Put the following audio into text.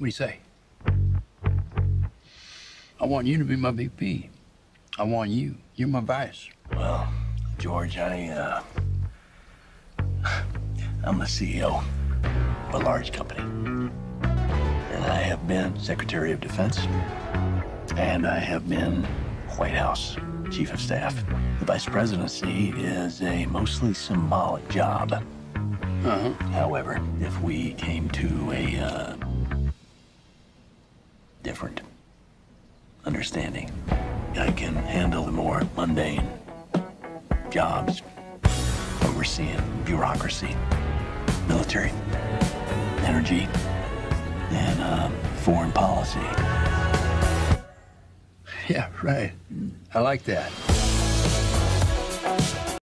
What do you say? I want you to be my VP. I want you. You're my vice. Well, George, I, uh, I'm the CEO of a large company. And I have been Secretary of Defense. And I have been White House Chief of Staff. The Vice Presidency is a mostly symbolic job. Uh-huh. However, if we came to a uh, different understanding, I can handle the more mundane jobs, overseeing bureaucracy, military, energy, and uh, foreign policy. Yeah, right. I like that.